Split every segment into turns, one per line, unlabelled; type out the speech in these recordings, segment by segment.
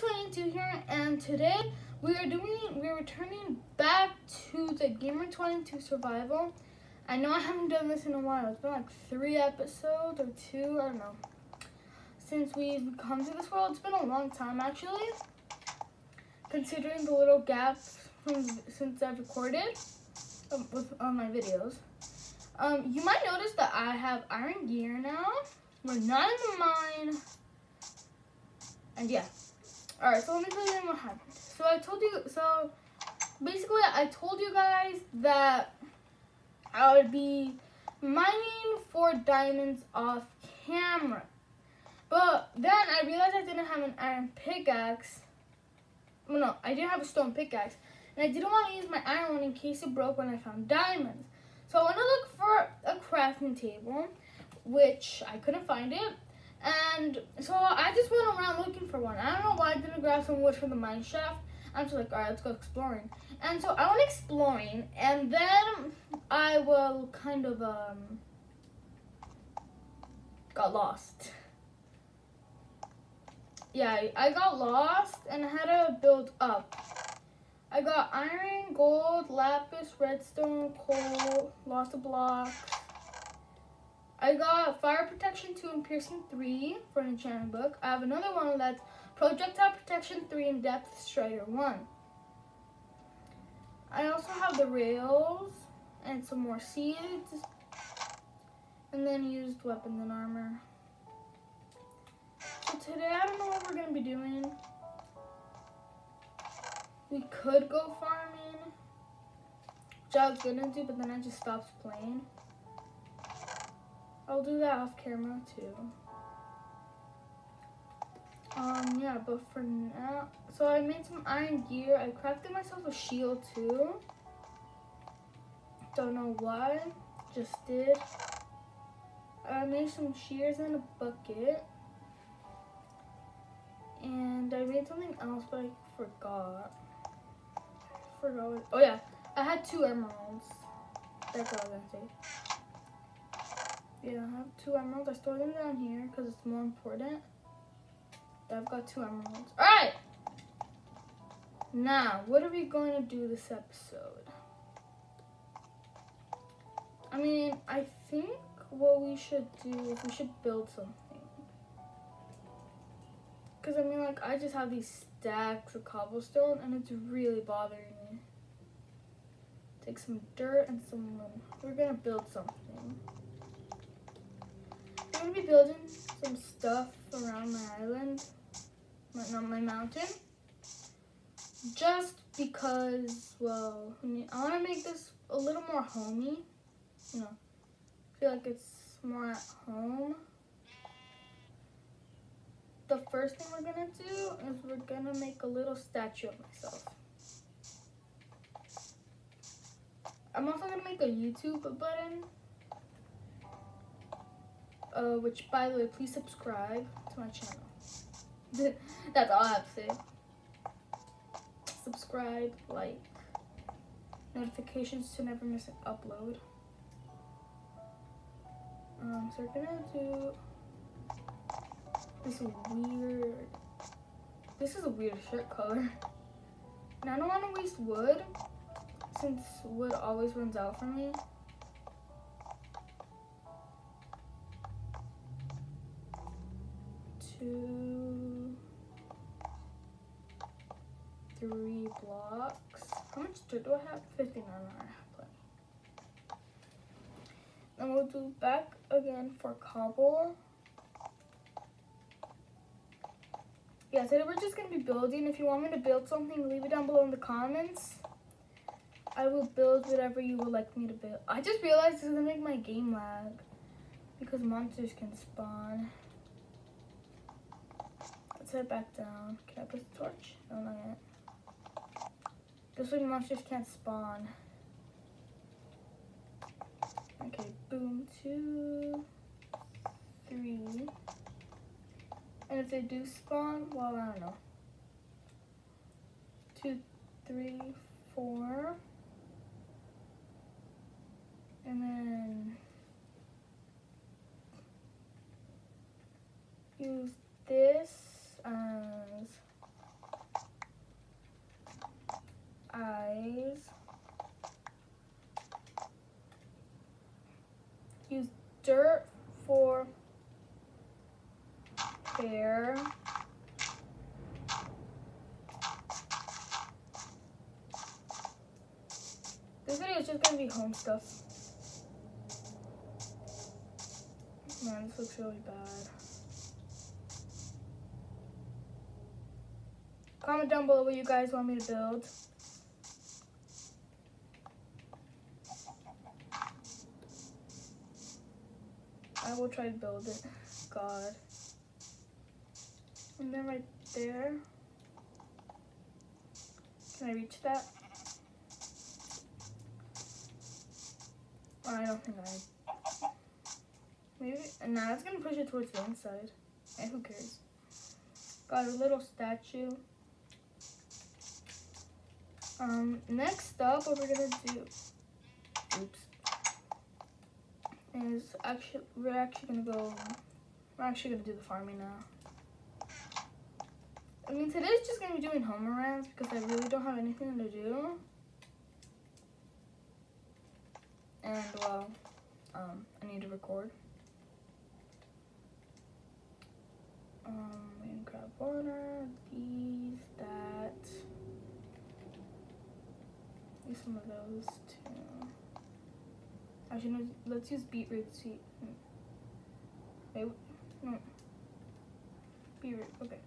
Gamer22 here, and today we are doing, we're returning back to the Gamer22 Survival. I know I haven't done this in a while, it's been like three episodes or two, I don't know. Since we've come to this world, it's been a long time actually, considering the little gaps from since I've recorded um, with on my videos. Um, you might notice that I have iron gear now. We're not in the mine. And yeah. Alright, so let me tell you what happened. So I told you, so basically I told you guys that I would be mining for diamonds off camera. But then I realized I didn't have an iron pickaxe. Well, no, I didn't have a stone pickaxe. And I didn't want to use my iron one in case it broke when I found diamonds. So I went to look for a crafting table, which I couldn't find it. And so I just went around looking for one. I don't grab some wood from the mine shaft. I'm just like, all right, let's go exploring. And so I went exploring, and then I will kind of um got lost. Yeah, I got lost and had to build up. I got iron, gold, lapis, redstone, coal, lots of blocks. I got fire protection 2 and piercing 3 for an enchantment book. I have another one that's projectile protection 3 and depth strider 1. I also have the rails and some more seeds. And then used weapons and armor. So today I don't know what we're going to be doing. We could go farming, which I was gonna do, but then I just stopped playing. I'll do that off camera too. Um, yeah, but for now, so I made some iron gear. I crafted myself a shield too. Don't know why, just did. I made some shears in a bucket. And I made something else, but I forgot forgot what, oh yeah, I had two emeralds. That's all I was gonna say. Yeah, I have two emeralds. I store them down here because it's more important. I've got two emeralds. All right. Now, what are we going to do this episode? I mean, I think what we should do is we should build something. Because, I mean, like, I just have these stacks of cobblestone, and it's really bothering me. Take some dirt and some wood. We're gonna build something. I'm gonna be building some stuff around my island, not my mountain. Just because, well, I want to make this a little more homey. You know, feel like it's more at home. The first thing we're gonna do is we're gonna make a little statue of myself. I'm also gonna make a YouTube button. Uh, which, by the way, please subscribe to my channel. That's all I have to say. Subscribe, like, notifications to never miss an upload. Um, so we're gonna do this weird. This is a weird shirt color. And I don't want to waste wood since wood always runs out for me. Two, three blocks. How much do I have? 59. I have plenty. Then we'll do back again for cobble. Yeah, today we're just going to be building. If you want me to build something, leave it down below in the comments. I will build whatever you would like me to build. I just realized this is gonna make my game lag because monsters can spawn. Let's head back down. Can I put the torch? No, not yet. This way monsters can't spawn. Okay, boom, two, three. And if they do spawn, well, I don't know. Two, three, four. And then use this as eyes. Use dirt for hair. This video is just gonna be home stuff. Man, this looks really bad. Comment down below what you guys want me to build. I will try to build it. God. And then right there. Can I reach that? I don't think I. Maybe. Now it's gonna push it towards the inside. And who cares? Got a little statue. Um, next up, what we're gonna do, oops, is actually, we're actually gonna go, we're actually gonna do the farming now. I mean, today's just gonna be doing home errands because I really don't have anything to do. And, well, um, I need to record. Um, can grab water, these, that. Use some of those too. Actually, no, let's use beetroot seed. Hmm. Wait, no. Hmm. Beetroot, okay.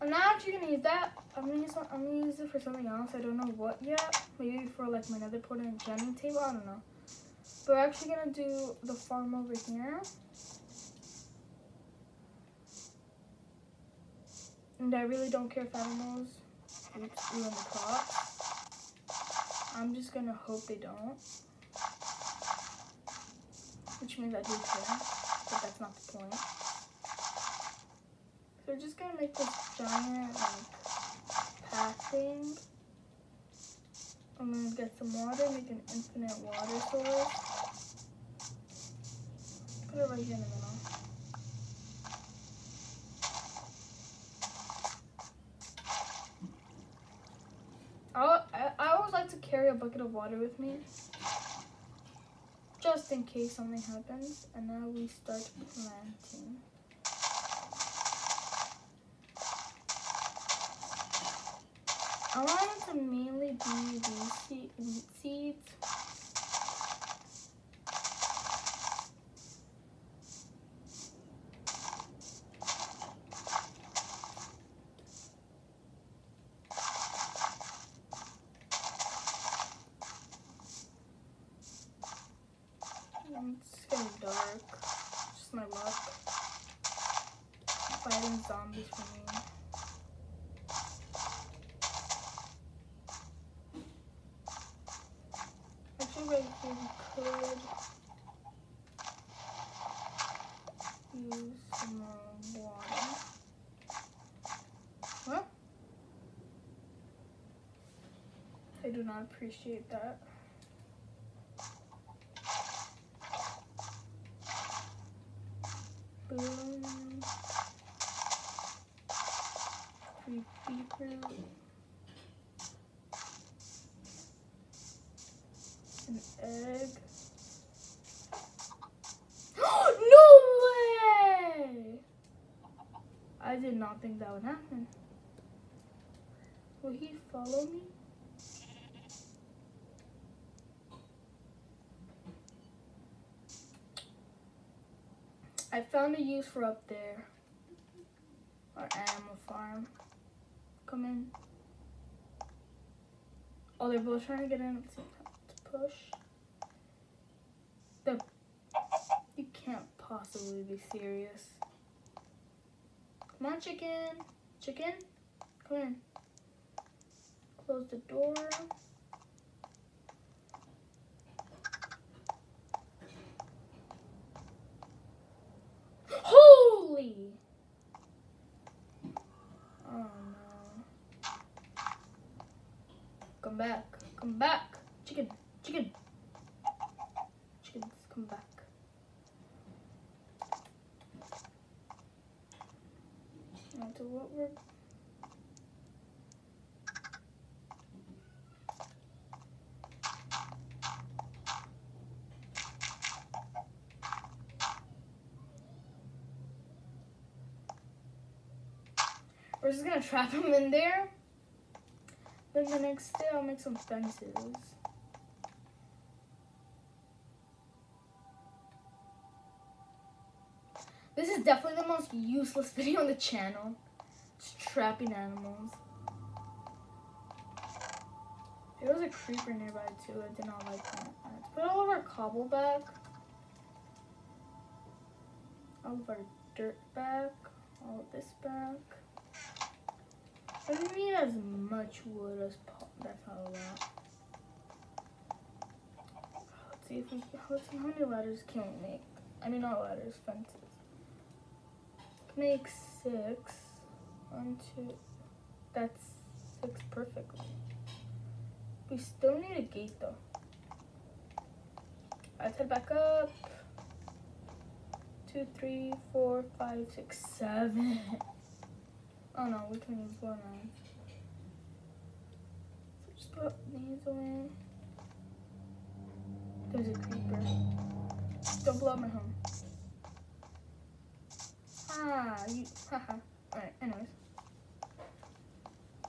I'm not actually gonna use that. I'm gonna use I'm gonna use it for something else. I don't know what yet. Maybe for like my nether portal and enchanting table. I don't know. But we're actually gonna do the farm over here. And I really don't care if animals ruin the crops. I'm just gonna hope they don't. Means I do care, but that's not the point. So we're just gonna make this giant like path thing. I'm gonna get some water, make an infinite water source. Put it right here in the middle. I, I always like to carry a bucket of water with me. Just in case something happens. And now we start planting. I want it to mainly be these seeds. It's getting dark. Just my luck. Fighting zombies for me. Actually, right here we could use some more water. Huh? I do not appreciate that. Beetroot. An egg. no way! I did not think that would happen. Will he follow me? I found a use for up there. Our animal farm. Come in. Oh, they're both trying to get in at the same time. To push. The you can't possibly be serious. Come on, chicken. Chicken, come in. Close the door. Come back. Come back. Chicken. Chicken. Chickens, come back. And so what we're We're just gonna trap them in there. Then the next day I'll make some fences. This is definitely the most useless video on the channel. Just trapping animals. There was a creeper nearby too. I did not like that. Let's put all of our cobble back. All of our dirt back. All of this back. I need as much wood as. That's not a lot. Let's see if we let's see how many ladders can we make. I mean not ladders, fences. Make six. One, two. That's six perfectly. We still need a gate though. Let's head back up. Two, three, four, five, six, seven. Oh no, we can use one now. So just put these away. There's a creeper. Don't blow up my home. Ah, you, haha. Alright, anyways.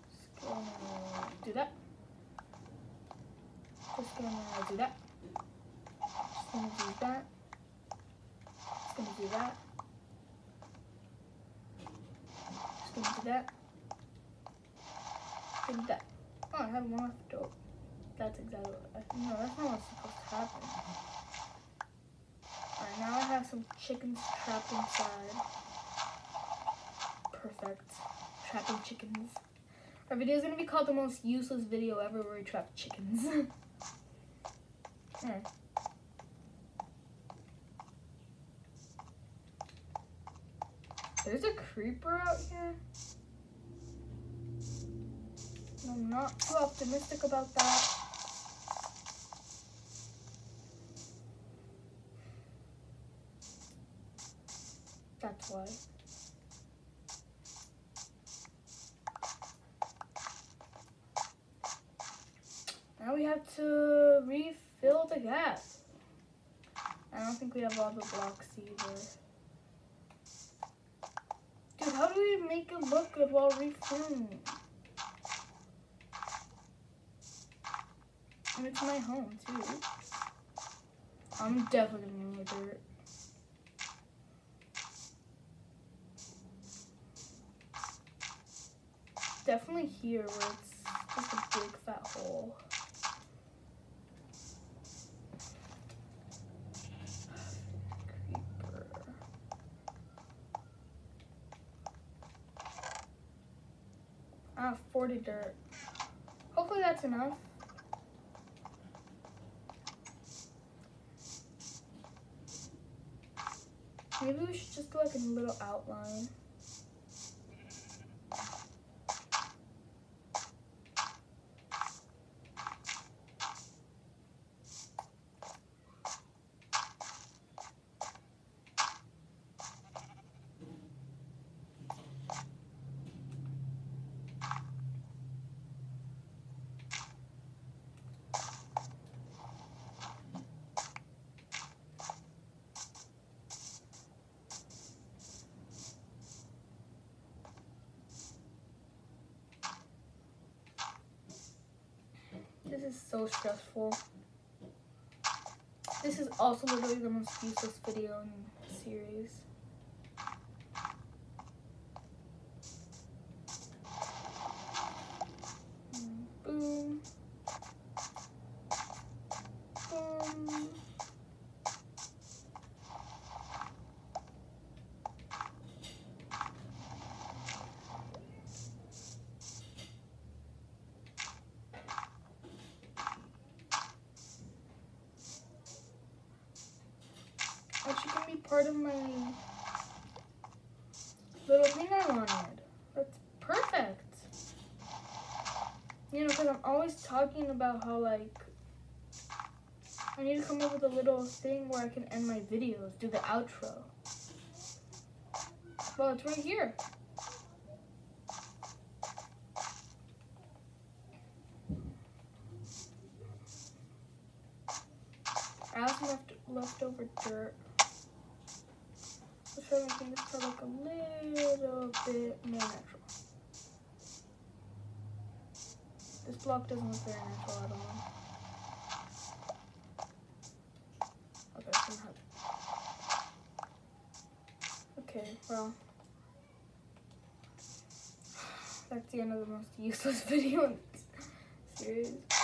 Just gonna do that. Just gonna do that. Just gonna do that. Just gonna do that. Do that. Do that. Oh, I have one left over. That's exactly what I No, that's not what's supposed to happen. Alright, now I have some chickens trapped inside. Perfect. Trapping chickens. Our video is gonna be called the most useless video ever where we trap chickens. There's a creeper out here. I'm not too optimistic about that. That's why. Now we have to refill the gas. I don't think we have all the blocks either. How do we make it look good while refilling? And it's my home too. I'm definitely gonna need dirt. Definitely here where it's just a big fat hole. Creeper. I have 40 dirt. Hopefully that's enough. Maybe we should just do like a little outline. This is so stressful. This is also literally the most useless video in the series. Boom. Boom. That you can be part of my little thing I wanted. That's perfect. You know, because I'm always talking about how, like, I need to come up with a little thing where I can end my videos, do the outro. Well, it's right here. I some left, leftover dirt start making this part like a little bit more natural. This block doesn't look very natural at all. Okay, somehow. Okay, well. That's the end of the most useless video in this series.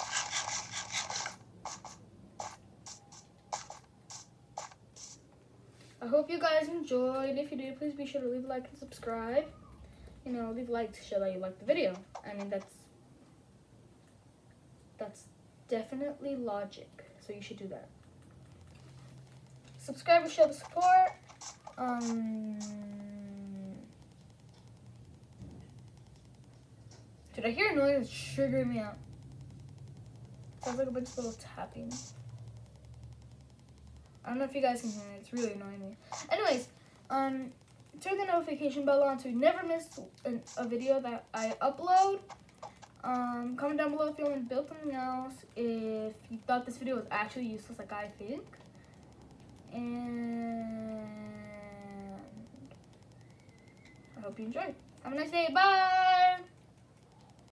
I hope you guys enjoyed. If you did, please be sure to leave a like and subscribe. You know, leave a like to show that you liked the video. I mean, that's that's definitely logic. So you should do that. Subscribe and show the support. Um, did I hear a noise It's triggering me out? Sounds like a bunch of little tapping. I don't know if you guys can hear it. It's really annoying me. Anyways, um, turn the notification bell on so you never miss an, a video that I upload. Um, comment down below if you want to build something else. If you thought this video was actually useless like I think. And I hope you enjoyed. Have a nice day. Bye!